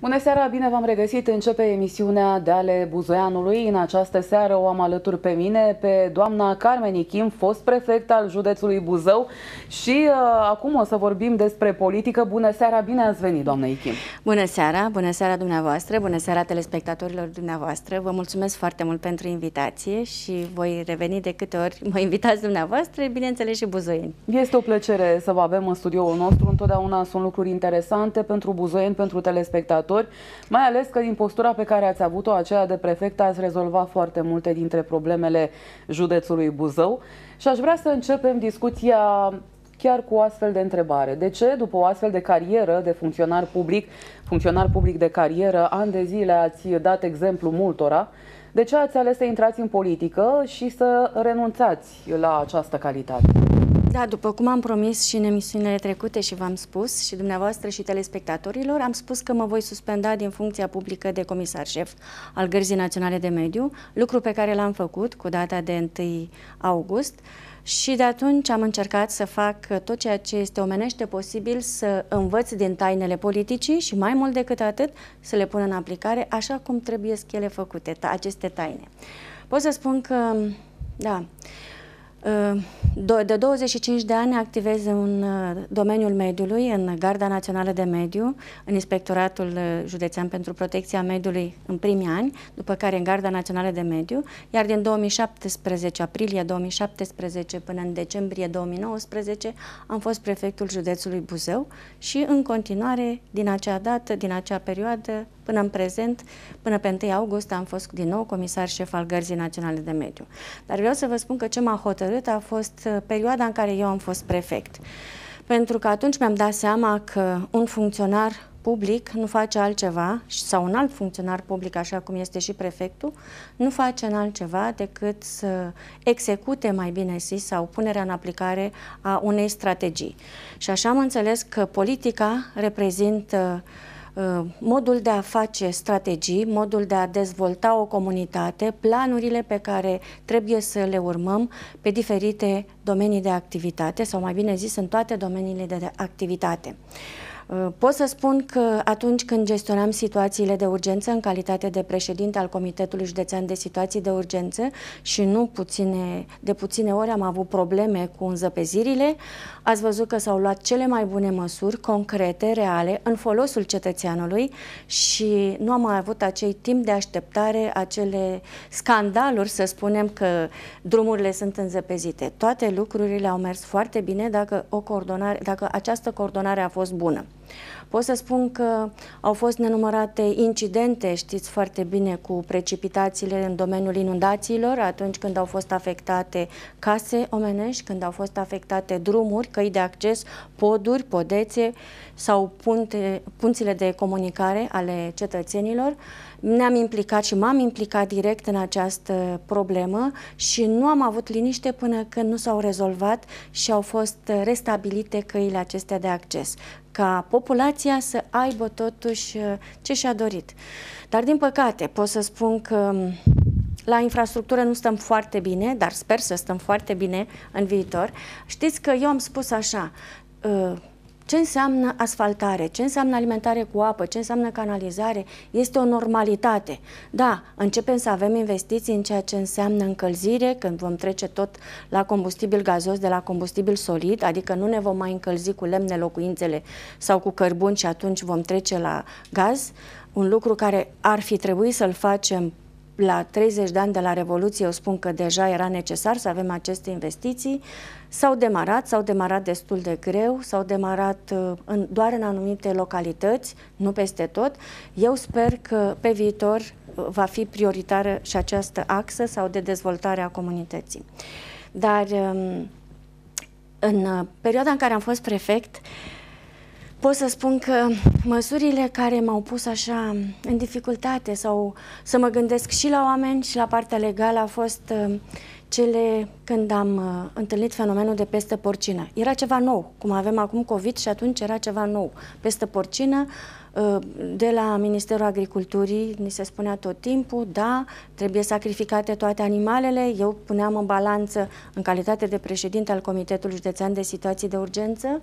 Bună seara, bine v-am regăsit. Începe emisiunea de ale Buzoianului. În această seară o am alături pe mine pe doamna Carmen Ichim, fost prefect al județului Buzău și uh, acum o să vorbim despre politică. Bună seara, bine ați venit, doamna Ichim. Bună seara, bună seara dumneavoastră, bună seara telespectatorilor dumneavoastră. Vă mulțumesc foarte mult pentru invitație și voi reveni de câte ori mă invitați dumneavoastră, bineînțeles și buzoieni. Este o plăcere să vă avem în studioul nostru. Întotdeauna sunt lucruri interesante pentru buzoieni, pentru telespectatori telespectatori, mai ales că din postura pe care ați avut-o, aceea de prefect, ați rezolvat foarte multe dintre problemele județului Buzău. Și aș vrea să începem discuția chiar cu o astfel de întrebare. De ce, după o astfel de carieră de funcționar public, funcționar public de carieră, ani de zile ați dat exemplu multora, de ce ați ales să intrați în politică și să renunțați la această calitate? Da, după cum am promis și în emisiunile trecute și v-am spus și dumneavoastră și telespectatorilor, am spus că mă voi suspenda din funcția publică de comisar șef al Gărzii Naționale de Mediu, lucru pe care l-am făcut cu data de 1 august și de atunci am încercat să fac tot ceea ce este omenește posibil să învăț din tainele politicii și mai mult decât atât să le pun în aplicare așa cum trebuie ele făcute, aceste taine. Pot să spun că, da, de 25 de ani activez în uh, domeniul mediului, în Garda Națională de Mediu, în Inspectoratul uh, Județean pentru Protecția Mediului în primii ani, după care în Garda Națională de Mediu, iar din 2017, aprilie 2017 până în decembrie 2019 am fost prefectul județului Buzău și în continuare din acea dată, din acea perioadă, Până în prezent, până pe 1 august, am fost din nou comisar șef al Gărzii Naționale de Mediu. Dar vreau să vă spun că ce m-a hotărât a fost uh, perioada în care eu am fost prefect. Pentru că atunci mi-am dat seama că un funcționar public nu face altceva, sau un alt funcționar public, așa cum este și prefectul, nu face în altceva decât să execute, mai bine zis, sau punerea în aplicare a unei strategii. Și așa am înțeles că politica reprezintă uh, Uh, modul de a face strategii, modul de a dezvolta o comunitate, planurile pe care trebuie să le urmăm pe diferite domenii de activitate sau mai bine zis în toate domeniile de activitate. Uh, pot să spun că atunci când gestionam situațiile de urgență în calitate de președinte al Comitetului Județean de Situații de Urgență și nu puține, de puține ori am avut probleme cu înzăpezirile, ați văzut că s-au luat cele mai bune măsuri concrete, reale, în folosul cetățeanului și nu am mai avut acei timp de așteptare, acele scandaluri, să spunem că drumurile sunt înzăpezite. Toate lucrurile au mers foarte bine dacă, o coordonare, dacă această coordonare a fost bună. Pot să spun că au fost nenumărate incidente, știți foarte bine, cu precipitațiile în domeniul inundațiilor, atunci când au fost afectate case omenești, când au fost afectate drumuri, căi de acces, poduri, podețe sau punte, punțile de comunicare ale cetățenilor. Ne-am implicat și m-am implicat direct în această problemă și nu am avut liniște până când nu s-au rezolvat și au fost restabilite căile acestea de acces ca populația să aibă totuși uh, ce și-a dorit. Dar din păcate pot să spun că um, la infrastructură nu stăm foarte bine, dar sper să stăm foarte bine în viitor. Știți că eu am spus așa, uh, ce înseamnă asfaltare, ce înseamnă alimentare cu apă, ce înseamnă canalizare, este o normalitate. Da, începem să avem investiții în ceea ce înseamnă încălzire, când vom trece tot la combustibil gazos de la combustibil solid, adică nu ne vom mai încălzi cu lemne locuințele sau cu cărbun și atunci vom trece la gaz, un lucru care ar fi trebuit să-l facem la 30 de ani de la Revoluție, eu spun că deja era necesar să avem aceste investiții. S-au demarat, s-au demarat destul de greu, s-au demarat uh, în, doar în anumite localități, nu peste tot. Eu sper că pe viitor uh, va fi prioritară și această axă sau de dezvoltare a comunității. Dar um, în uh, perioada în care am fost prefect, Pot să spun că măsurile care m-au pus așa în dificultate sau să mă gândesc și la oameni și la partea legală a fost uh, cele când am uh, întâlnit fenomenul de peste porcină. Era ceva nou, cum avem acum COVID și atunci era ceva nou. Peste porcină de la Ministerul Agriculturii ni se spunea tot timpul, da, trebuie sacrificate toate animalele. Eu puneam în balanță, în calitate de președinte al Comitetului Județean de Situații de Urgență,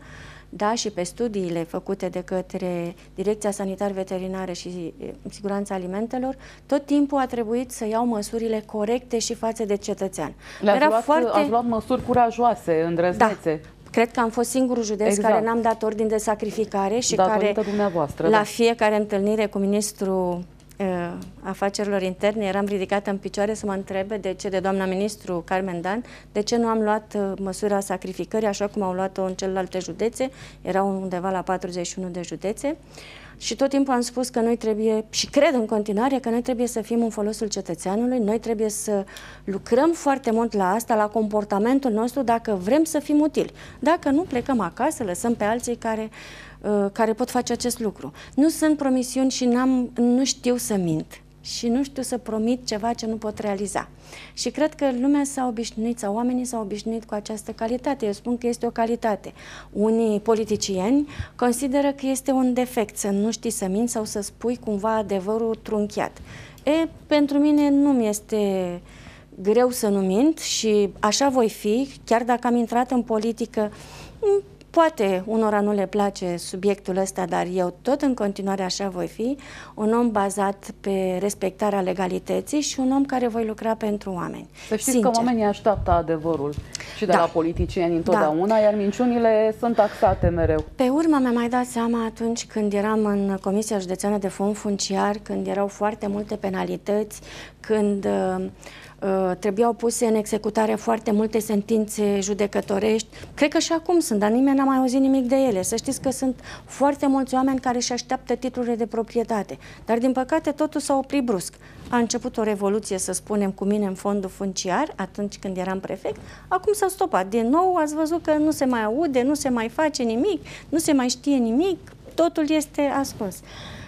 da, și pe studiile făcute de către Direcția Sanitar Veterinară și Siguranța Alimentelor, tot timpul a trebuit să iau măsurile corecte și față de cetățean. Le-ați luat, foarte... ați luat măsuri curajoase, îndrăznețe. Da. Cred că am fost singurul județ exact. care n-am dat ordin de sacrificare și care la da. fiecare întâlnire cu ministrul uh, afacerilor interne eram ridicată în picioare să mă întrebe de ce de doamna ministru Carmen Dan, de ce nu am luat uh, măsura sacrificării așa cum au luat-o în celelalte județe, erau undeva la 41 de județe. Uh, și tot timpul am spus că noi trebuie, și cred în continuare, că noi trebuie să fim în folosul cetățeanului, noi trebuie să lucrăm foarte mult la asta, la comportamentul nostru, dacă vrem să fim utili. Dacă nu, plecăm acasă, lăsăm pe alții care, uh, care pot face acest lucru. Nu sunt promisiuni și n-am, nu știu să mint și nu știu să promit ceva ce nu pot realiza. Și cred că lumea s-a obișnuit sau oamenii s-au obișnuit cu această calitate. Eu spun că este o calitate. Unii politicieni consideră că este un defect să nu știi să minți sau să spui cumva adevărul trunchiat. E, pentru mine nu mi este greu să nu mint și așa voi fi, chiar dacă am intrat în politică Poate unora nu le place subiectul ăsta, dar eu tot în continuare așa voi fi, un om bazat pe respectarea legalității și un om care voi lucra pentru oameni. Să știți Sincer. că oamenii așteaptă adevărul și de da. la politicieni întotdeauna, da. iar minciunile sunt taxate mereu. Pe urmă mi-am mai dat seama atunci când eram în Comisia Județeană de Fond Funciar, când erau foarte multe penalități, când uh, Uh, trebuiau puse în executare foarte multe sentințe judecătorești. Cred că și acum sunt, dar nimeni n-a mai auzit nimic de ele. Să știți că sunt foarte mulți oameni care își așteaptă titlurile de proprietate. Dar, din păcate, totul s-a oprit brusc. A început o revoluție, să spunem, cu mine în fondul funciar, atunci când eram prefect. Acum s-a stopat. Din nou ați văzut că nu se mai aude, nu se mai face nimic, nu se mai știe nimic, totul este ascuns. Um,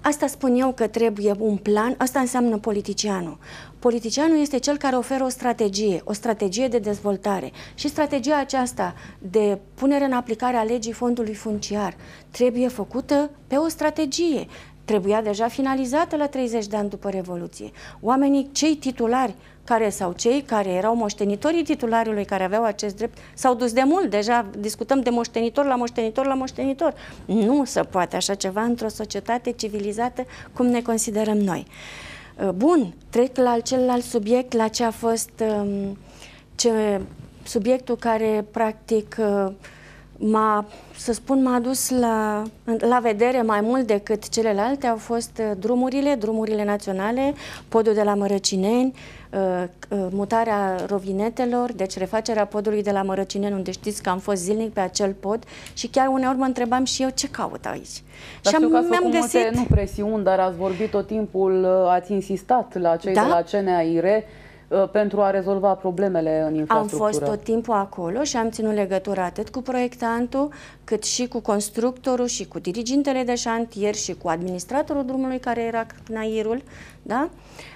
asta spun eu că trebuie un plan, asta înseamnă politicianul. Politicianul este cel care oferă o strategie, o strategie de dezvoltare. Și strategia aceasta de punere în aplicare a legii fondului funciar trebuie făcută pe o strategie. Trebuia deja finalizată la 30 de ani după Revoluție. Oamenii, cei titulari care sau cei care erau moștenitorii titularului care aveau acest drept s-au dus de mult, deja discutăm de moștenitor la moștenitor la moștenitor. Nu se poate așa ceva într-o societate civilizată cum ne considerăm noi. Uh, bun, trec la celălalt subiect, la ce a fost um, ce, subiectul care practic uh, m-a, să spun, m-a dus la, la vedere mai mult decât celelalte au fost uh, drumurile, drumurile naționale, podul de la Mărăcineni, uh, uh, mutarea rovinetelor, deci refacerea podului de la Mărăcineni, unde știți că am fost zilnic pe acel pod și chiar uneori mă întrebam și eu ce caut aici. Dar și am, mi-am găsit... Multe, nu presiuni, dar ați vorbit tot timpul, ați insistat la cei da? de la CNAIRE, Uh, pentru a rezolva problemele în infrastructură. Am fost tot timpul acolo și am ținut legătura atât cu proiectantul, cât și cu constructorul și cu dirigintele de șantier și cu administratorul drumului care era nairul, da? Uh,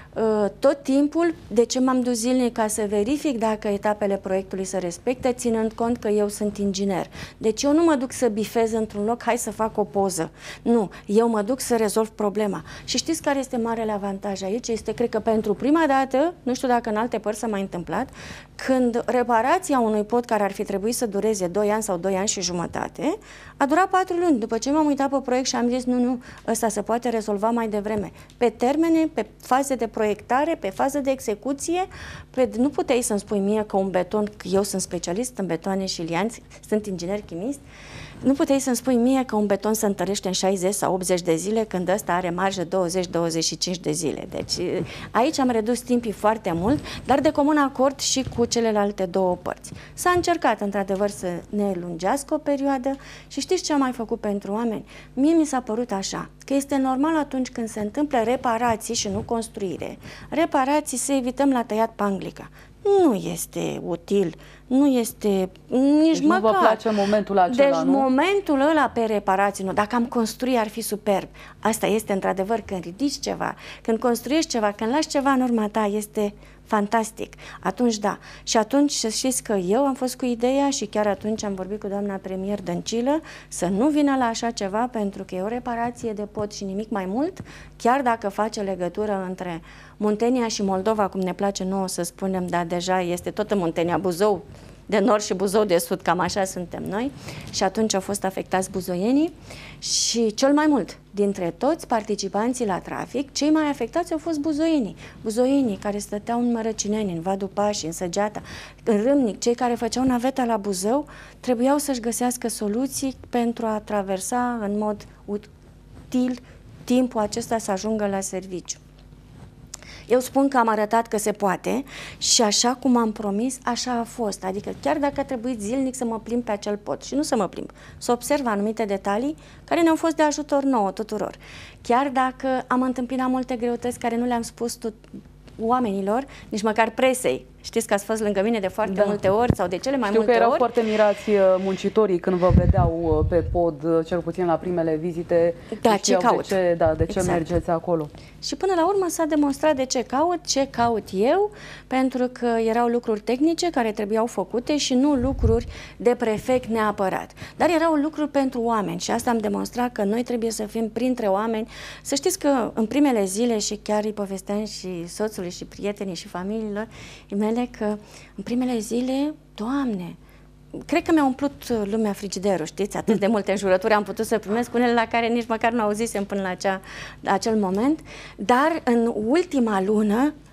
tot timpul, de ce m-am dus zilnic ca să verific dacă etapele proiectului se respectă, ținând cont că eu sunt inginer. Deci eu nu mă duc să bifez într-un loc, hai să fac o poză. Nu, eu mă duc să rezolv problema. Și știți care este marele avantaj aici? Este, cred că pentru prima dată, nu știu dacă în alte părți s-a mai întâmplat, când reparația unui pod care ar fi trebuit să dureze 2 ani sau 2 ani și jumătate, a durat 4 luni. După ce m-am uitat pe proiect și am zis, nu, nu, ăsta se poate rezolva mai devreme. Pe termene, pe faze de proiectare, pe fază de execuție, pe, nu puteai să-mi spui mie că un beton, că eu sunt specialist în betoane și lianți, sunt inginer chimist, nu puteai să-mi spui mie că un beton se întărește în 60 sau 80 de zile când ăsta are marjă 20-25 de zile. Deci aici am redus timpii foarte mult, dar de comun acord și cu celelalte două părți. S-a încercat într-adevăr să ne lungească o perioadă și știți ce am mai făcut pentru oameni? Mie mi s-a părut așa, că este normal atunci când se întâmplă reparații și nu construire, reparații să evităm la tăiat panglica. Nu este util nu este nici deci măcar. nu vă place momentul acela, Deci nu? momentul ăla pe reparații, nu. Dacă am construit, ar fi superb. Asta este într-adevăr când ridici ceva, când construiești ceva, când lași ceva în urma ta, este fantastic. Atunci da. Și atunci să știți că eu am fost cu ideea și chiar atunci am vorbit cu doamna premier Dăncilă să nu vină la așa ceva pentru că e o reparație de pod și nimic mai mult, chiar dacă face legătură între Muntenia și Moldova, cum ne place nouă să spunem, dar deja este tot în Muntenia, Buzău, de nord și Buzău de sud, cam așa suntem noi și atunci au fost afectați buzoienii și cel mai mult dintre toți participanții la trafic, cei mai afectați au fost buzoienii. Buzoienii care stăteau în Mărăcineni, în Vadu Pași, în Săgeata, în Râmnic, cei care făceau naveta la Buzău, trebuiau să-și găsească soluții pentru a traversa în mod util timpul acesta să ajungă la serviciu. Eu spun că am arătat că se poate și așa cum am promis, așa a fost. Adică chiar dacă a trebuit zilnic să mă plimb pe acel pod și nu să mă plimb, să observ anumite detalii care ne-au fost de ajutor nouă tuturor. Chiar dacă am întâmpinat multe greutăți care nu le-am spus oamenilor, nici măcar presei, Știți că ați fost lângă mine de foarte da. multe ori sau de cele mai Știu multe că erau ori. foarte mirați uh, muncitorii când vă vedeau uh, pe pod, uh, cel puțin la primele vizite. Da, ce caut. De ce, da, de ce exact. mergeți acolo. Și până la urmă s-a demonstrat de ce caut, ce caut eu, pentru că erau lucruri tehnice care trebuiau făcute și nu lucruri de prefect neapărat. Dar erau lucruri pentru oameni și asta am demonstrat că noi trebuie să fim printre oameni. Să știți că în primele zile și chiar îi povesteam și soțului și prietenii și familiilor mele că în primele zile, Doamne, cred că mi-a umplut lumea frigiderul, știți? Atât de multe înjurături am putut să primesc, unele la care nici măcar nu auzisem până la, acea, la acel moment. Dar în ultima lună uh,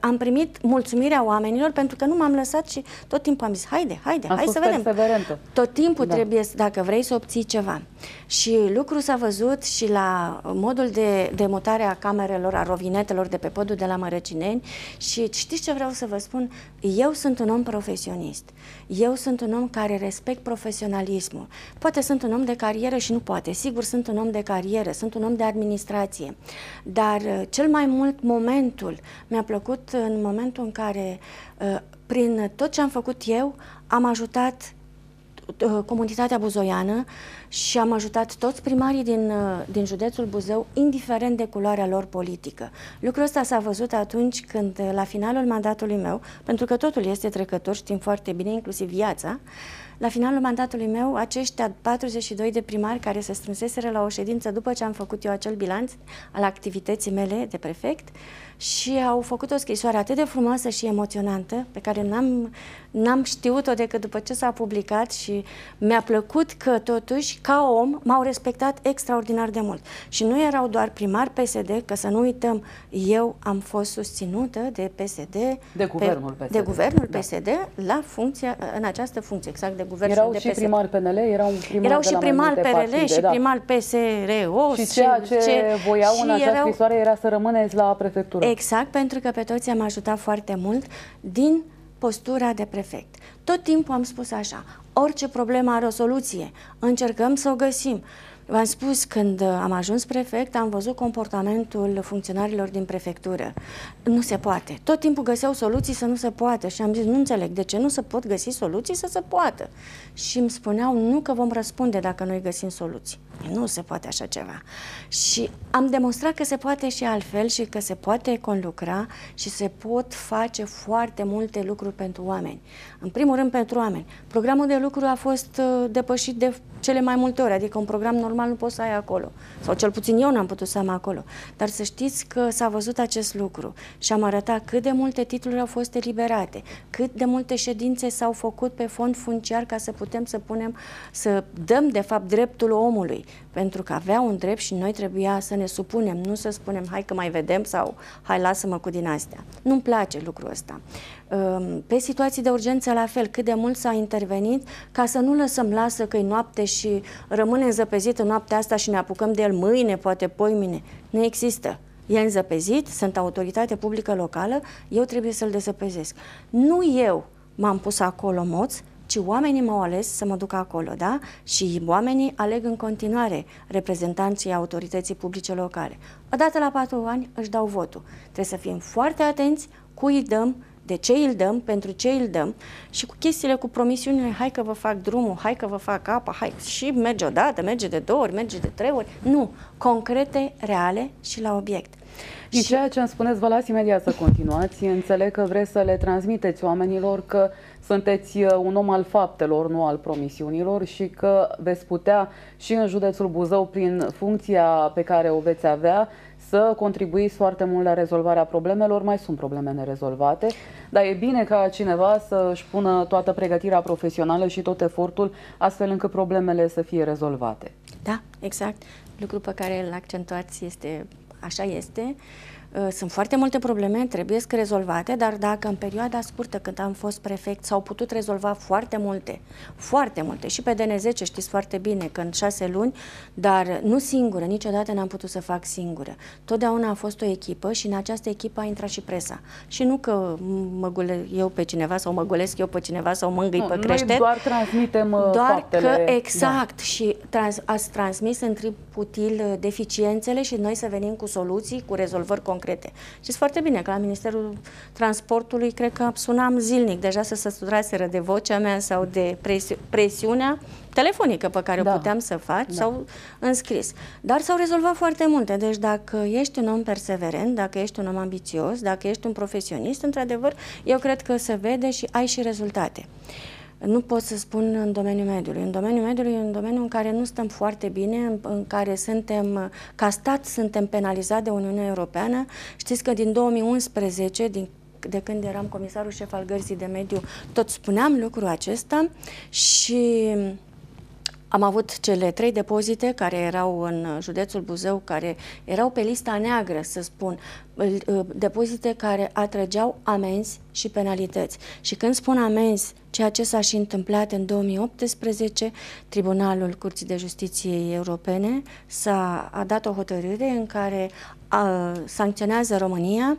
am primit mulțumirea oamenilor pentru că nu m-am lăsat și tot timpul am zis, haide, haide, Am hai să vedem. Perseverentă. Tot timpul da. trebuie, dacă vrei să obții ceva. Și lucrul s-a văzut și la modul de, de mutare a camerelor, a rovinetelor de pe podul de la Mărăcineni și știți ce vreau să vă spun? Eu sunt un om profesionist. Eu sunt un om care respect profesionalismul. Poate sunt un om de carieră și nu poate. Sigur, sunt un om de carieră, sunt un om de administrație. Dar uh, cel mai mult momentul mi-a plăcut în momentul în care, uh, prin tot ce am făcut eu, am ajutat uh, comunitatea buzoiană și am ajutat toți primarii din, uh, din județul Buzău, indiferent de culoarea lor politică. Lucrul ăsta s-a văzut atunci când, la finalul mandatului meu, pentru că totul este trecător, știm foarte bine, inclusiv viața, la finalul mandatului meu, aceștia 42 de primari care se strânseseră la o ședință după ce am făcut eu acel bilanț al activității mele de prefect, și au făcut o scrisoare atât de frumoasă și emoționantă, pe care n-am, n-am știut-o decât după ce s-a publicat și mi-a plăcut că totuși, ca om, m-au respectat extraordinar de mult. Și nu erau doar primari PSD, că să nu uităm, eu am fost susținută de PSD, de guvernul PSD, de guvernul da. PSD la funcția, în această funcție, exact de guvern erau de și PSD. primari PNL, erau primari Erau și primari PRL partide, și da. primari PSRO. Și ceea ce, ce voiau în această erau... scrisoare era să rămâneți la prefectură. Exact, pentru că pe toți am ajutat foarte mult din postura de prefect. Tot timpul am spus așa, orice problemă are o soluție, încercăm să o găsim. V-am spus, când am ajuns prefect, am văzut comportamentul funcționarilor din prefectură. Nu se poate. Tot timpul găseau soluții să nu se poată și am zis, nu înțeleg, de ce nu se pot găsi soluții să se poată? Și îmi spuneau, nu că vom răspunde dacă noi găsim soluții. Nu se poate așa ceva. Și am demonstrat că se poate și altfel și că se poate conlucra și se pot face foarte multe lucruri pentru oameni. În primul rând pentru oameni. Programul de lucru a fost uh, depășit de cele mai multe ori, adică un program normal nu poți să ai acolo. Sau cel puțin eu n-am putut să am acolo. Dar să știți că s-a văzut acest lucru și am arătat cât de multe titluri au fost eliberate, cât de multe ședințe s-au făcut pe fond funciar ca să putem să punem, să dăm de fapt dreptul omului pentru că avea un drept și noi trebuia să ne supunem, nu să spunem hai că mai vedem sau hai lasă-mă cu din astea. Nu-mi place lucrul ăsta. Ehm, pe situații de urgență la fel, cât de mult s-a intervenit ca să nu lăsăm lasă că e noapte și rămâne înzăpezit în noaptea asta și ne apucăm de el mâine, poate poimine. Nu există. E înzăpezit, sunt autoritate publică locală, eu trebuie să-l dezăpezesc. Nu eu m-am pus acolo moț, ci oamenii m-au ales să mă duc acolo, da? Și oamenii aleg în continuare reprezentanții autorității publice locale. Odată la patru ani își dau votul. Trebuie să fim foarte atenți cui îi dăm, de ce îl dăm, pentru ce îl dăm și cu chestiile, cu promisiunile, hai că vă fac drumul, hai că vă fac apa, hai și merge o dată, merge de două ori, merge de trei ori. Nu, concrete, reale și la obiect. Din și... ceea ce îmi spuneți, vă las imediat să continuați. Înțeleg că vreți să le transmiteți oamenilor că sunteți uh, un om al faptelor, nu al promisiunilor și că veți putea și în județul Buzău, prin funcția pe care o veți avea, să contribuiți foarte mult la rezolvarea problemelor. Mai sunt probleme nerezolvate, dar e bine ca cineva să își pună toată pregătirea profesională și tot efortul astfel încât problemele să fie rezolvate. Da, exact. Lucru pe care îl accentuați este așa este. Uh, sunt foarte multe probleme, trebuie să rezolvate, dar dacă în perioada scurtă când am fost prefect s-au putut rezolva foarte multe, foarte multe, și pe DN10 știți foarte bine că în șase luni, dar nu singură, niciodată n-am putut să fac singură. Totdeauna a fost o echipă și în această echipă a intrat și presa. Și nu că mă gule eu pe cineva sau mă golesc eu pe cineva sau mă îngâi pe crește. Noi doar transmitem uh, Doar faptele. că exact da. și trans, ați transmis în trip util uh, deficiențele și noi să venim cu soluții, cu rezolvări concrete concrete. Știți foarte bine că la Ministerul Transportului cred că sunam zilnic, deja să se săturaseră de vocea mea sau de presi- presiunea telefonică pe care da. o puteam să fac da. sau înscris. Dar s-au rezolvat foarte multe. Deci dacă ești un om perseverent, dacă ești un om ambițios, dacă ești un profesionist, într-adevăr, eu cred că se vede și ai și rezultate. Nu pot să spun în domeniul mediului. În domeniul mediului e un domeniu în care nu stăm foarte bine, în, în care suntem, ca stat, suntem penalizați de Uniunea Europeană. Știți că din 2011, din de când eram comisarul șef al Gărzii de Mediu, tot spuneam lucrul acesta și am avut cele trei depozite care erau în județul Buzău, care erau pe lista neagră, să spun, depozite care atrăgeau amenzi și penalități. Și când spun amenzi, ceea ce s-a și întâmplat în 2018, Tribunalul Curții de Justiție Europene s-a a dat o hotărâre în care a, sancționează România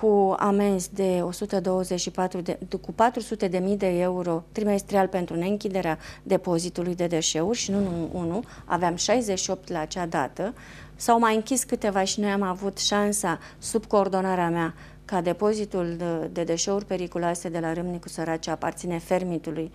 cu amenzi de 124 de, cu 400 de mii de euro trimestrial pentru neînchiderea depozitului de deșeuri și nu unul, aveam 68 la acea dată. S-au mai închis câteva și noi am avut șansa, sub coordonarea mea, ca depozitul de, de deșeuri periculoase de la Râmnicu Sărace aparține fermitului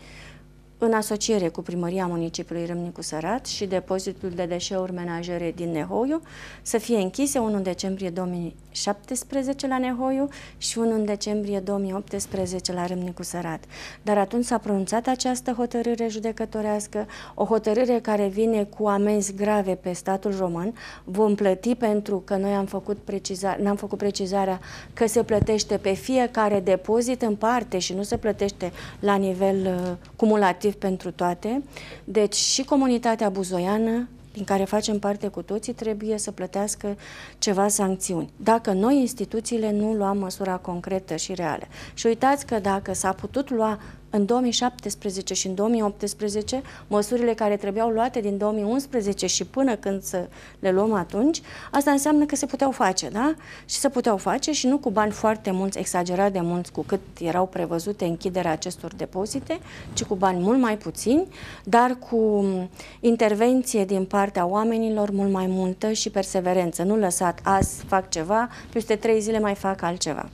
în asociere cu primăria municipiului Râmnicu Sărat și depozitul de deșeuri menajere din Nehoiu să fie închise unul în decembrie 2017 la Nehoiu și unul în decembrie 2018 la Râmnicu Sărat. Dar atunci s-a pronunțat această hotărâre judecătorească, o hotărâre care vine cu amenzi grave pe statul român. Vom plăti pentru că noi am făcut precizare, n-am făcut precizarea că se plătește pe fiecare depozit în parte și nu se plătește la nivel uh, cumulativ pozitiv pentru toate. Deci și comunitatea buzoiană din care facem parte cu toții, trebuie să plătească ceva sancțiuni. Dacă noi, instituțiile, nu luăm măsura concretă și reală. Și uitați că dacă s-a putut lua în 2017 și în 2018 măsurile care trebuiau luate din 2011 și până când să le luăm atunci, asta înseamnă că se puteau face, da? Și se puteau face și nu cu bani foarte mulți, exagerat de mulți cu cât erau prevăzute închiderea acestor depozite, ci cu bani mult mai puțini, dar cu intervenție din partea oamenilor mult mai multă și perseverență. Nu lăsat azi fac ceva, peste trei zile mai fac altceva.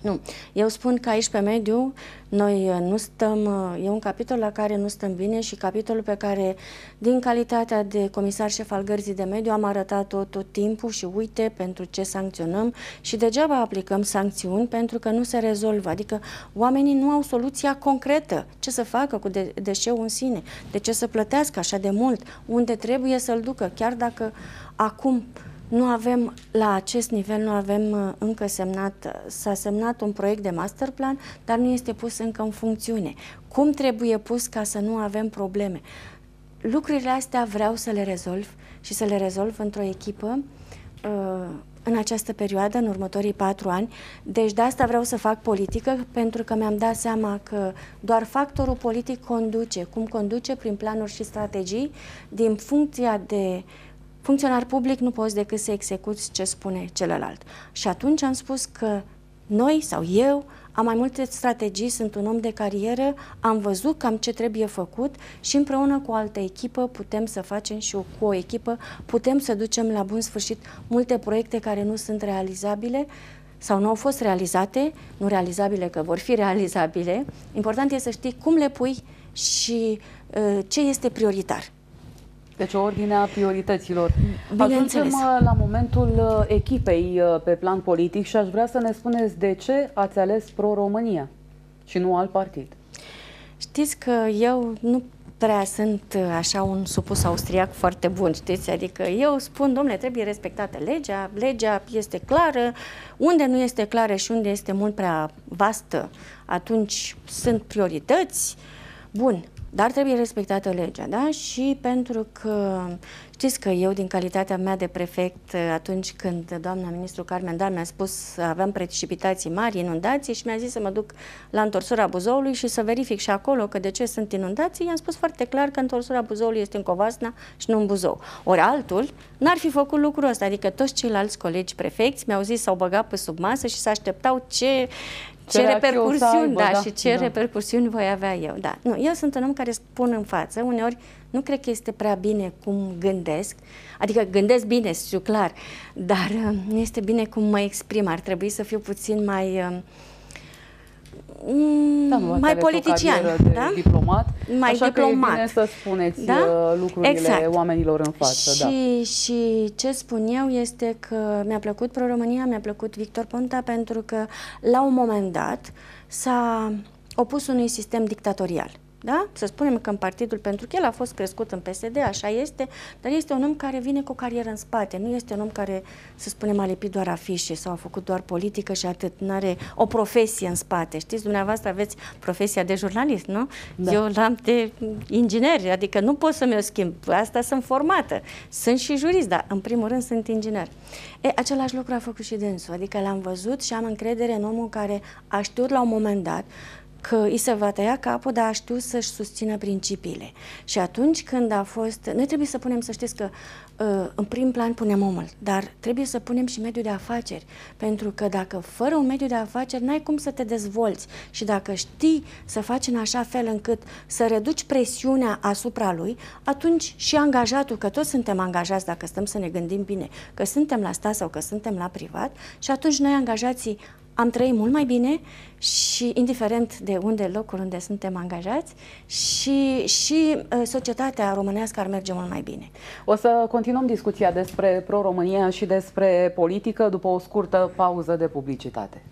Nu. Eu spun că aici pe mediu noi uh, nu stăm, uh, e un capitol la care nu stăm bine și capitolul pe care, din calitatea de comisar șef al gărzii de mediu, am arătat tot, tot timpul și uite pentru ce sancționăm și degeaba aplicăm sancțiuni pentru că nu se rezolvă. Adică oamenii nu au soluția concretă. Ce să facă cu de, deșeul în sine? De ce să plătească așa de mult? Unde trebuie să-l ducă? Chiar dacă acum nu avem, la acest nivel, nu avem uh, încă semnat, s-a semnat un proiect de master plan, dar nu este pus încă în funcțiune. Cum trebuie pus ca să nu avem probleme? Lucrurile astea vreau să le rezolv și să le rezolv într-o echipă uh, în această perioadă, în următorii patru ani. Deci de asta vreau să fac politică, pentru că mi-am dat seama că doar factorul politic conduce, cum conduce prin planuri și strategii, din funcția de funcționar public nu poți decât să execuți ce spune celălalt. Și atunci am spus că noi sau eu am mai multe strategii, sunt un om de carieră, am văzut cam ce trebuie făcut și împreună cu o altă echipă putem să facem și cu o echipă putem să ducem la bun sfârșit multe proiecte care nu sunt realizabile sau nu au fost realizate, nu realizabile, că vor fi realizabile. Important este să știi cum le pui și uh, ce este prioritar. Deci o ordine a priorităților. Ajungem uh, la momentul uh, echipei uh, pe plan politic și aș vrea să ne spuneți de ce ați ales Pro-România și nu alt partid. Știți că eu nu prea sunt așa un supus austriac foarte bun, știți? Adică eu spun, domnule, trebuie respectată legea, legea este clară, unde nu este clară și unde este mult prea vastă, atunci sunt priorități. Bun, dar trebuie respectată legea, da? Și pentru că știți că eu, din calitatea mea de prefect, atunci când doamna ministru Carmen Dan mi-a spus că aveam precipitații mari, inundații și mi-a zis să mă duc la întorsura Buzoului și să verific și acolo că de ce sunt inundații, i-am spus foarte clar că întorsura Buzoului este în Covasna și nu în Buzău. Ori altul n-ar fi făcut lucrul ăsta, adică toți ceilalți colegi prefecți mi-au zis s-au băgat pe sub masă și să așteptau ce ce, repercursiuni, aibă, da, da, și ce da. repercursiuni voi avea eu. Da. Nu, eu sunt un om care spun în față, uneori nu cred că este prea bine cum gândesc, adică gândesc bine, știu clar, dar uh, nu este bine cum mă exprim, ar trebui să fiu puțin mai... Uh, da, nu, mai politician, de da? diplomat, mai așa diplomat. că e bine să spuneți da? Uh, lucrurile exact. oamenilor în față. Și, da. și ce spun eu este că mi-a plăcut Pro-România, mi-a plăcut Victor Ponta pentru că la un moment dat s-a opus unui sistem dictatorial. Da? Să spunem că în partidul, pentru că el a fost crescut în PSD, așa este, dar este un om care vine cu o carieră în spate, nu este un om care, să spunem, a lipit doar afișe sau a făcut doar politică și atât, nu are o profesie în spate. Știți, dumneavoastră aveți profesia de jurnalist, nu? Da. Eu l-am de inginer, adică nu pot să mi-o schimb, asta sunt formată. Sunt și jurist, dar în primul rând sunt inginer. E, același lucru a făcut și dânsul, adică l-am văzut și am încredere în omul care a știut la un moment dat că îi se va tăia capul, dar a știut să-și susțină principiile. Și atunci când a fost... Noi trebuie să punem, să știți că uh, în prim plan punem omul, dar trebuie să punem și mediul de afaceri, pentru că dacă fără un mediu de afaceri n-ai cum să te dezvolți și dacă știi să faci în așa fel încât să reduci presiunea asupra lui, atunci și angajatul, că toți suntem angajați dacă stăm să ne gândim bine, că suntem la stat sau că suntem la privat și atunci noi angajații am trăit mult mai bine și indiferent de unde, locul unde suntem angajați și, și uh, societatea românească ar merge mult mai bine. O să continuăm discuția despre Pro-România și despre politică după o scurtă pauză de publicitate.